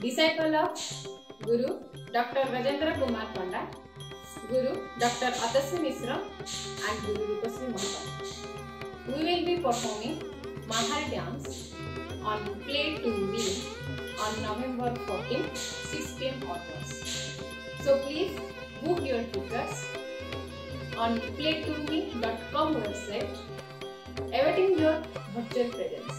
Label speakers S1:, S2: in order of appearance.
S1: Disciple of Guru Dr. Rajendra Kumar Panda, Guru Dr. Atasim Misra and Guru Rupasri Mahapal. We will be performing Mahari dance on Play to Me on November 14, 6 pm onwards. So please book your tickets on playtoome.com website awaiting your virtual presence.